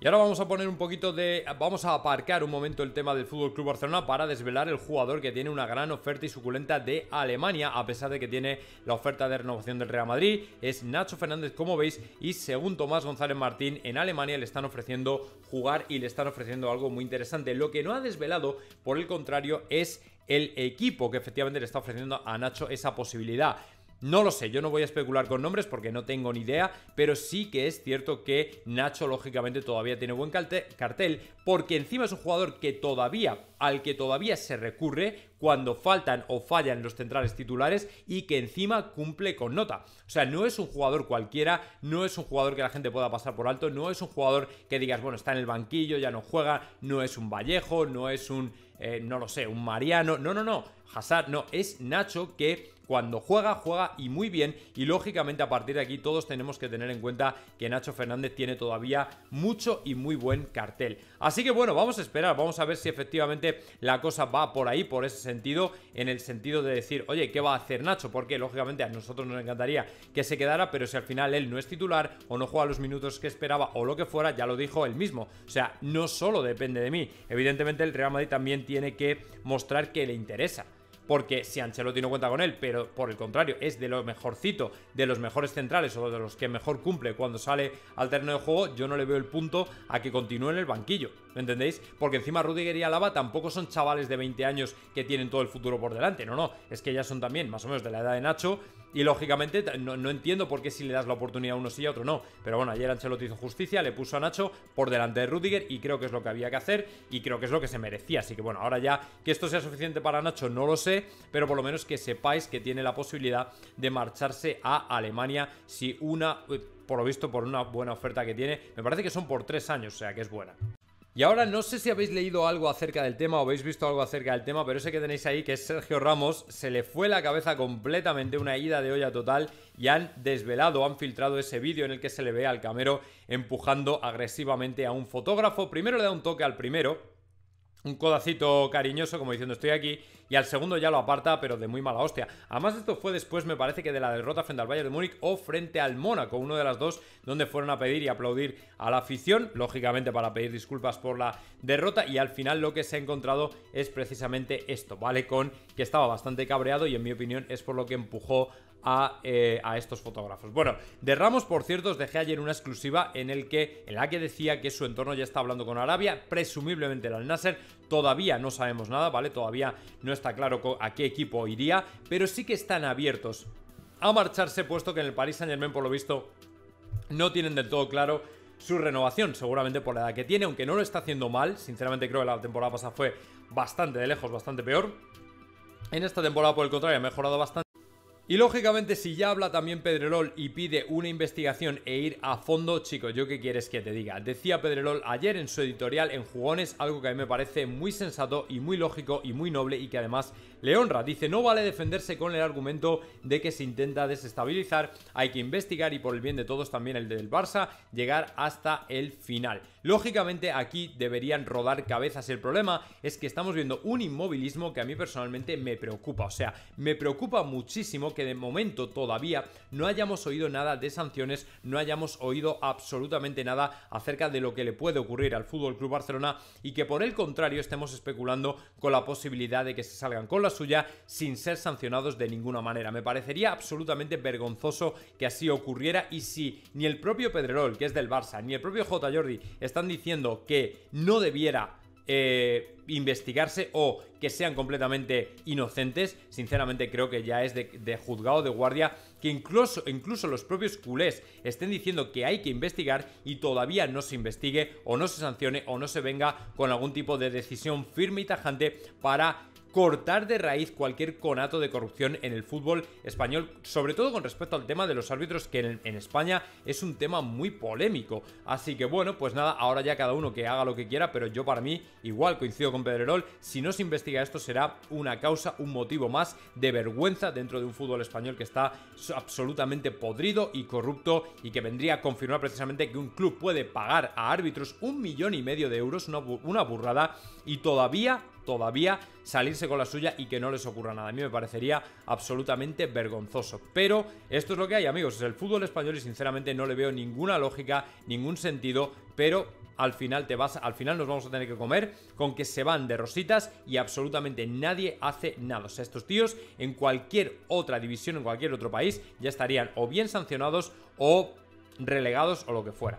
Y ahora vamos a poner un poquito de. Vamos a aparcar un momento el tema del Fútbol Club Barcelona para desvelar el jugador que tiene una gran oferta y suculenta de Alemania, a pesar de que tiene la oferta de renovación del Real Madrid. Es Nacho Fernández, como veis, y según Tomás González Martín, en Alemania le están ofreciendo jugar y le están ofreciendo algo muy interesante. Lo que no ha desvelado, por el contrario, es el equipo que efectivamente le está ofreciendo a Nacho esa posibilidad. No lo sé, yo no voy a especular con nombres porque no tengo ni idea, pero sí que es cierto que Nacho lógicamente todavía tiene buen cartel, porque encima es un jugador que todavía, al que todavía se recurre cuando faltan o fallan los centrales titulares y que encima cumple con nota. O sea, no es un jugador cualquiera, no es un jugador que la gente pueda pasar por alto, no es un jugador que digas, bueno, está en el banquillo, ya no juega, no es un Vallejo, no es un, eh, no lo sé, un Mariano, no, no, no, Hazard, no, es Nacho que cuando juega, juega y muy bien. Y lógicamente a partir de aquí todos tenemos que tener en cuenta que Nacho Fernández tiene todavía mucho y muy buen cartel. Así que bueno, vamos a esperar, vamos a ver si efectivamente la cosa va por ahí, por ese sentido, en el sentido de decir, oye, ¿qué va a hacer Nacho? Porque lógicamente a nosotros nos encantaría que se quedara, pero si al final él no es titular o no juega los minutos que esperaba o lo que fuera, ya lo dijo él mismo. O sea, no solo depende de mí. Evidentemente el Real Madrid también tiene que mostrar que le interesa porque si Ancelotti no cuenta con él, pero por el contrario, es de lo mejorcito, de los mejores centrales o de los que mejor cumple cuando sale al terreno de juego, yo no le veo el punto a que continúe en el banquillo. ¿Me entendéis? Porque encima Rudiger y Alaba tampoco son chavales de 20 años que tienen todo el futuro por delante. No, no, es que ya son también más o menos de la edad de Nacho. Y lógicamente no, entiendo por qué si le das la oportunidad a uno sí y a otro no. Pero bueno, ayer Ancelotti hizo justicia, le puso a Nacho por delante de Rudiger y creo que es lo que había que hacer y creo que es lo que se merecía. Así que bueno, ahora ya que esto sea suficiente para Nacho no lo sé, pero por lo menos que sepáis que tiene la posibilidad de marcharse a Alemania si una, eh, por lo visto, por una buena oferta que tiene. Me parece que son por tres años, o sea que es buena. Y ahora no sé si habéis leído algo acerca del tema o habéis visto algo acerca del tema, pero ese que tenéis ahí, que es Sergio Ramos, se le fue la cabeza completamente, una ida de olla total, y han desvelado, han filtrado ese vídeo en el que se le ve al camero empujando agresivamente a un fotógrafo. Primero le da un toque al primero, un codacito cariñoso, como diciendo estoy aquí, y al segundo ya lo aparta, pero de muy mala hostia. Además, esto fue después, me parece que de la derrota frente al Bayern de Múnich o frente al Mónaco, uno de las dos, donde fueron a pedir y aplaudir a la afición, lógicamente para pedir disculpas por la derrota, y al final lo que se ha encontrado es precisamente esto, ¿vale? Con que estaba bastante cabreado y en mi opinión es por lo que empujó eh, a, estos fotógrafos. Bueno, de Ramos, por cierto, os dejé ayer una exclusiva en, el que, en la que decía que su entorno ya está hablando con Arabia, presumiblemente el Al-Nasser. Todavía no sabemos nada, ¿vale? Todavía no está claro a qué equipo iría, pero sí que están abiertos a marcharse, puesto que en el Paris Saint-Germain, por lo visto, no tienen del todo claro su renovación, seguramente por la edad que tiene, aunque no lo está haciendo mal. Sinceramente, creo que la temporada pasada fue bastante de lejos, bastante peor. En esta temporada, por el contrario, ha mejorado bastante. Y lógicamente si ya habla también Pedrerol y pide una investigación e ir a fondo, chicos, ¿yo qué quieres que te diga? Decía Pedrerol ayer en su editorial en Jugones algo que a mí me parece muy sensato y muy lógico y muy noble y que además le honra. Dice, no vale defenderse con el argumento de que se intenta desestabilizar, hay que investigar y por el bien de todos también el del Barça, llegar hasta el final. Lógicamente aquí deberían rodar cabezas. El problema es que estamos viendo un inmovilismo que a mí personalmente me preocupa. O sea, me preocupa muchísimo que de momento todavía no hayamos oído nada de sanciones, no hayamos oído absolutamente nada acerca de lo que le puede ocurrir al Fútbol Club Barcelona y que por el contrario estemos especulando con la posibilidad de que se salgan con la suya sin ser sancionados de ninguna manera. Me parecería absolutamente vergonzoso que así ocurriera y si ni el propio Pedrerol, que es del Barça, ni el propio J. Jordi están diciendo que no debiera eh, investigarse o que sean completamente inocentes, sinceramente creo que ya es de, juzgado de guardia que incluso, incluso los propios culés estén diciendo que hay que investigar y todavía no se investigue o no se sancione o no se venga con algún tipo de decisión firme y tajante para cortar de raíz cualquier conato de corrupción en el fútbol español, sobre todo con respecto al tema de los árbitros, que en, España es un tema muy polémico. Así que bueno, pues nada, ahora ya cada uno que haga lo que quiera, pero yo para mí, igual coincido con Pedrerol, si no se investiga esto será una causa, un motivo más de vergüenza dentro de un fútbol español que está absolutamente podrido y corrupto y que vendría a confirmar precisamente que un club puede pagar a árbitros un millón y medio de euros, una burrada, y todavía todavía salirse con la suya y que no les ocurra nada. A mí me parecería absolutamente vergonzoso. Pero esto es lo que hay, amigos. Es el fútbol español y sinceramente no le veo ninguna lógica, ningún sentido. Pero al final te vas, al final nos vamos a tener que comer con que se van de rositas y absolutamente nadie hace nada. O sea, estos tíos en cualquier otra división, en cualquier otro país, ya estarían o bien sancionados o relegados o lo que fuera.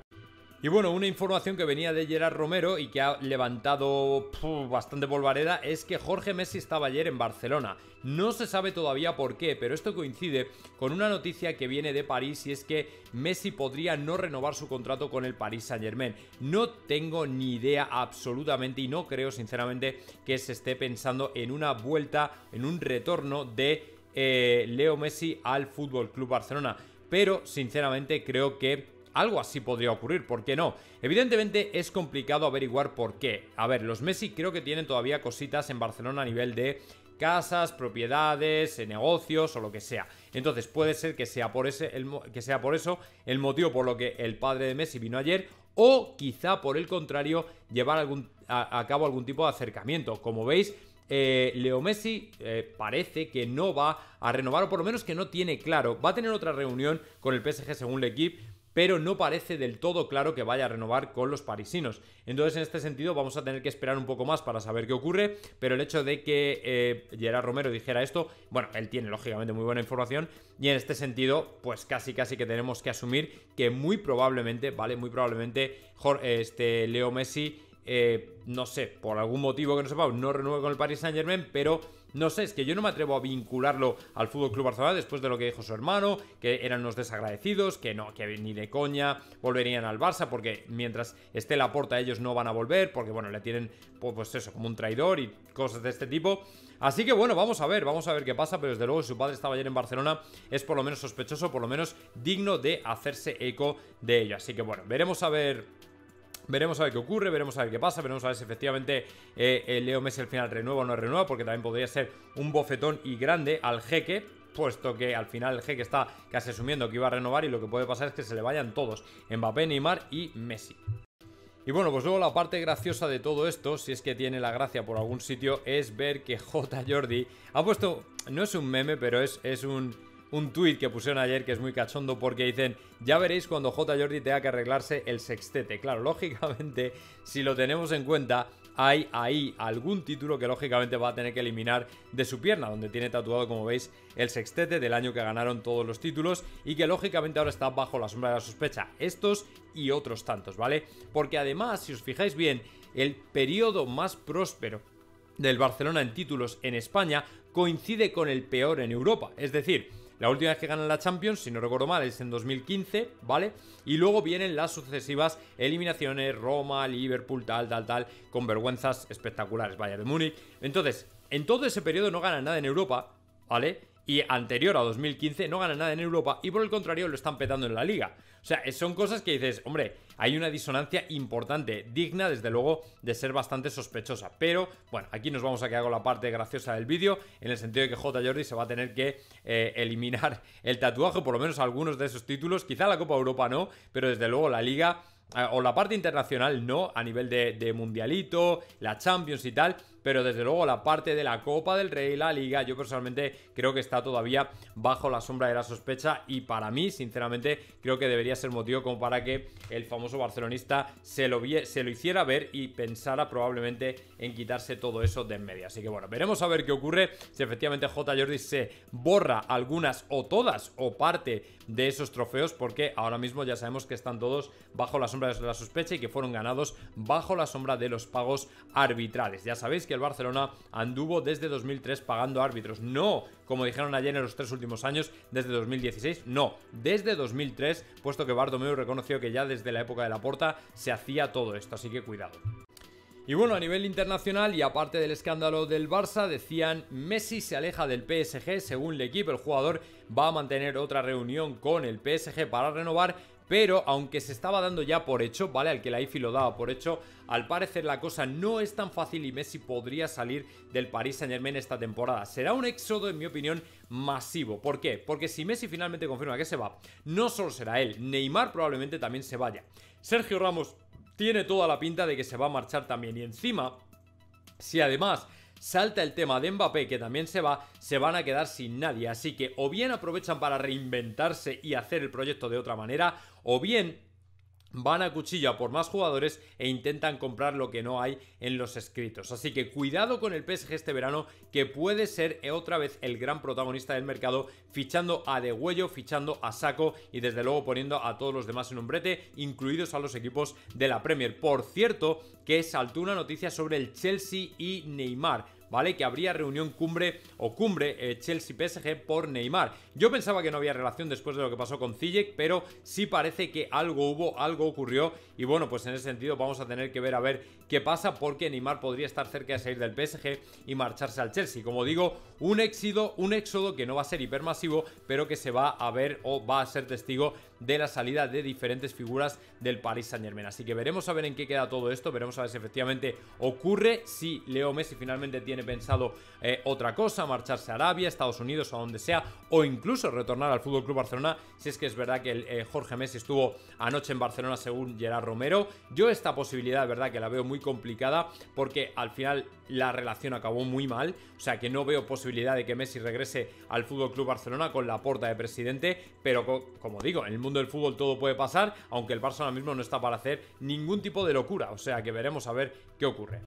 Y bueno, una información que venía de Gerard Romero y que ha levantado bastante polvareda es que Jorge Messi estaba ayer en Barcelona. No se sabe todavía por qué, pero esto coincide con una noticia que viene de París y es que Messi podría no renovar su contrato con el Paris Saint Germain. No tengo ni idea absolutamente y no creo sinceramente que se esté pensando en una vuelta, en un retorno de eh, Leo Messi al Fútbol Club Barcelona. Pero sinceramente creo que algo así podría ocurrir, ¿por qué no? Evidentemente es complicado averiguar por qué. A ver, los Messi creo que tienen todavía cositas en Barcelona a nivel de casas, propiedades, eh, negocios o lo que sea. Entonces puede ser que sea por ese que sea por eso el motivo por lo que el padre de Messi vino ayer o quizá por el contrario llevar algún, a, cabo algún tipo de acercamiento. Como veis, eh, Leo Messi eh, parece que no va a renovar o por lo menos que no tiene claro. Va a tener otra reunión con el PSG según el equipo pero no parece del todo claro que vaya a renovar con los parisinos. Entonces, en este sentido, vamos a tener que esperar un poco más para saber qué ocurre, pero el hecho de que eh, Gerard Romero dijera esto, bueno, él tiene lógicamente muy buena información y en este sentido, pues casi casi que tenemos que asumir que muy probablemente, ¿vale? Muy probablemente este Leo Messi, eh, no sé, por algún motivo que no sepa, no renueve con el Paris Saint Germain, pero no sé, es que yo no me atrevo a vincularlo al Fútbol Club Barcelona después de lo que dijo su hermano, que eran unos desagradecidos, que no, que ni de coña volverían al Barça, porque mientras esté la porta ellos no van a volver, porque bueno, le tienen pues eso, como un traidor y cosas de este tipo. Así que bueno, vamos a ver, vamos a ver qué pasa, pero desde luego su padre estaba ayer en Barcelona es por lo menos sospechoso, por lo menos digno de hacerse eco de ello. Así que bueno, veremos a ver Veremos a ver qué ocurre, veremos a ver qué pasa, veremos a ver si efectivamente eh, Leo Messi al final renueva o no renueva, porque también podría ser un bofetón y grande al jeque, puesto que al final el jeque está casi asumiendo que iba a renovar y lo que puede pasar es que se le vayan todos, Mbappé, Neymar y Messi. Y bueno, pues luego la parte graciosa de todo esto, si es que tiene la gracia por algún sitio, es ver que J. Jordi ha puesto, no es un meme, pero es, es un un tuit que pusieron ayer que es muy cachondo porque dicen, ya veréis cuando J. Jordi tenga que arreglarse el sextete. Claro, lógicamente, si lo tenemos en cuenta, hay ahí algún título que lógicamente va a tener que eliminar de su pierna, donde tiene tatuado, como veis, el sextete del año que ganaron todos los títulos y que lógicamente ahora está bajo la sombra de la sospecha. Estos y otros tantos, ¿vale? Porque además, si os fijáis bien, el periodo más próspero del Barcelona en títulos en España coincide con el peor en Europa. Es decir, la última vez que ganan la Champions, si no recuerdo mal, es en 2015, ¿vale? Y luego vienen las sucesivas eliminaciones, Roma, Liverpool, tal, tal, tal, con vergüenzas espectaculares, vaya, de Múnich. Entonces, en todo ese periodo no ganan nada en Europa, ¿vale? Y anterior a 2015 no gana nada en Europa y por el contrario lo están petando en la liga. O sea, son cosas que dices, hombre, hay una disonancia importante, digna desde luego de ser bastante sospechosa. Pero bueno, aquí nos vamos a quedar con la parte graciosa del vídeo, en el sentido de que J. Jordi se va a tener que eh, eliminar el tatuaje, por lo menos algunos de esos títulos. Quizá la Copa Europa no, pero desde luego la liga eh, o la parte internacional no, a nivel de, de, mundialito, la Champions y tal, pero desde luego la parte de la Copa del Rey, la Liga, yo personalmente creo que está todavía bajo la sombra de la sospecha y para mí, sinceramente, creo que debería ser motivo como para que el famoso barcelonista se lo, se lo hiciera ver y pensara probablemente en quitarse todo eso de en medio. Así que bueno, veremos a ver qué ocurre si efectivamente J. Jordi se borra algunas o todas o parte de esos trofeos porque ahora mismo ya sabemos que están todos bajo la sombra de la sospecha y que fueron ganados bajo la sombra de los pagos arbitrales. Ya sabéis que el Barcelona anduvo desde 2003 pagando árbitros. No, como dijeron ayer en los tres últimos años, desde 2016. No, desde 2003, puesto que Bartomeu reconoció que ya desde la época de la Porta se hacía todo esto. Así que cuidado. Y bueno, a nivel internacional y aparte del escándalo del Barça, decían Messi se aleja del PSG, según el equipo, el jugador va a mantener otra reunión con el PSG para renovar, pero aunque se estaba dando ya por hecho, ¿vale? Al que la IFI lo daba por hecho, al parecer la cosa no es tan fácil y Messi podría salir del Paris Saint Germain esta temporada. Será un éxodo, en mi opinión, masivo. ¿Por qué? Porque si Messi finalmente confirma que se va, no solo será él, Neymar probablemente también se vaya. Sergio Ramos tiene toda la pinta de que se va a marchar también y encima, si además salta el tema de Mbappé, que también se va, se van a quedar sin nadie. Así que o bien aprovechan para reinventarse y hacer el proyecto de otra manera, o bien van a cuchilla por más jugadores e intentan comprar lo que no hay en los escritos. Así que cuidado con el PSG este verano, que puede ser otra vez el gran protagonista del mercado, fichando a De Huello, fichando a Saco y desde luego poniendo a todos los demás en un brete, incluidos a los equipos de la Premier. Por cierto, que saltó una noticia sobre el Chelsea y Neymar. ¿Vale? Que habría reunión cumbre o cumbre eh, Chelsea-PSG por Neymar. Yo pensaba que no había relación después de lo que pasó con Ziyech, pero sí parece que algo hubo, algo ocurrió y bueno, pues en ese sentido vamos a tener que ver a ver qué pasa porque Neymar podría estar cerca de salir del PSG y marcharse al Chelsea. Como digo, un éxodo, un éxodo que no va a ser hipermasivo, pero que se va a ver o va a ser testigo de la salida de diferentes figuras del Paris Saint Germain. Así que veremos a ver en qué queda todo esto, veremos a ver si efectivamente ocurre, si Leo Messi finalmente tiene pensado eh, otra cosa, marcharse a Arabia, Estados Unidos o a donde sea, o incluso retornar al Fútbol Club Barcelona, si es que es verdad que eh, Jorge Messi estuvo anoche en Barcelona según Gerard Romero. Yo esta posibilidad, verdad, que la veo muy complicada porque al final la relación acabó muy mal, o sea que no veo posibilidad de que Messi regrese al Fútbol Club Barcelona con la porta de presidente, pero como digo, en el mundo del fútbol todo puede pasar, aunque el Barça mismo no está para hacer ningún tipo de locura, o sea que veremos a ver qué ocurre.